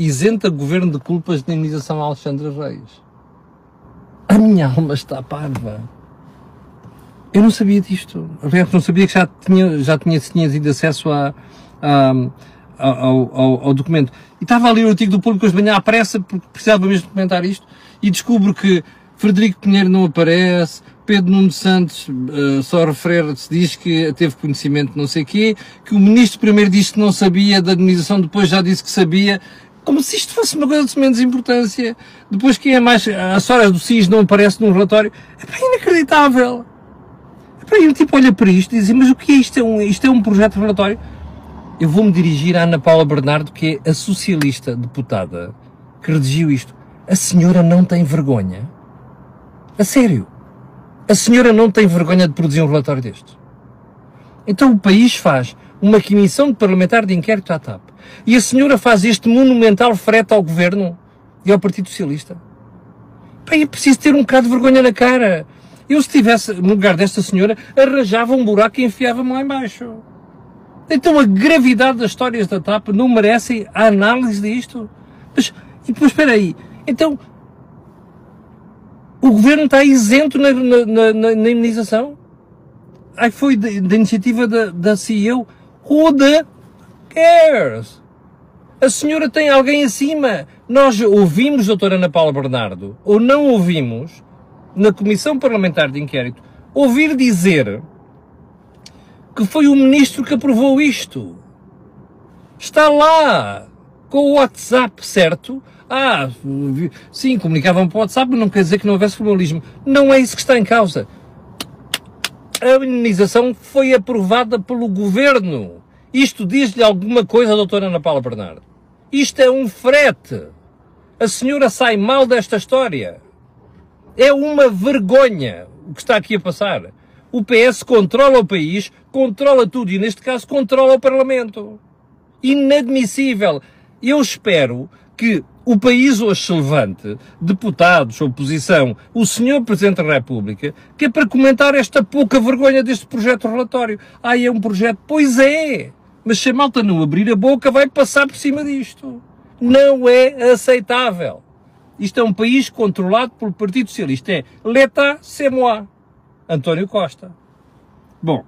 isenta governo de culpas de indenização a Alexandre Reis. A minha alma está parva. Eu não sabia disto. Aliás, não sabia que já tinha, já tinha, tinha tido acesso a, a, ao, ao, ao, documento. E estava ali o artigo do público hoje de manhã à pressa, porque precisava mesmo comentar isto, e descubro que Frederico Pinheiro não aparece, Pedro Nuno Santos uh, só refere-se, diz que teve conhecimento de não sei quê, que o ministro primeiro disse que não sabia da administração, depois já disse que sabia, como se isto fosse uma coisa de menos importância. Depois quem é mais, a Sora do SIS não aparece num relatório. É bem inacreditável. É bem, tipo olha para isto e diz, mas o que é isto? É um, isto é um projeto de relatório? Eu vou-me dirigir à Ana Paula Bernardo, que é a socialista deputada que redigiu isto. A senhora não tem vergonha? A sério? A senhora não tem vergonha de produzir um relatório deste? Então o país faz uma comissão de parlamentar de inquérito à TAP. E a senhora faz este monumental frete ao governo e ao Partido Socialista. Bem, é preciso ter um bocado de vergonha na cara. Eu, se estivesse no lugar desta senhora, arranjava um buraco e enfiava-me lá embaixo. Então a gravidade das histórias da TAP não merece a análise disto. Mas, e depois, espera aí. Então, o governo está isento na, na, na, na? Aí foi da, iniciativa da, da CEO. Who the cares? A senhora tem alguém acima. Nós ouvimos, doutora Ana Paula Bernardo, ou não ouvimos, na Comissão Parlamentar de Inquérito, ouvir dizer que foi o ministro que aprovou isto. Está lá, com o WhatsApp, certo? Ah, sim, comunicavam para o WhatsApp, mas não quer dizer que não houvesse formalismo. Não é isso que está em causa. A indenização foi aprovada pelo governo. Isto diz-lhe alguma coisa, doutora Ana Paula Bernardo? Isto é um frete. A senhora sai mal desta história. É uma vergonha o que está aqui a passar. O PS controla o país, controla tudo e, neste caso, controla o Parlamento. Inadmissível. Eu espero que o país hoje se levante, deputados, oposição, o senhor Presidente da República, que é para comentar esta pouca vergonha deste projeto relatório. Ah, é um projeto? Pois é! Mas se a malta não abrir a boca, vai passar por cima disto. Não é aceitável. Isto é um país controlado pelo Partido Socialista. É l'État, c'est moi. António Costa. Bom,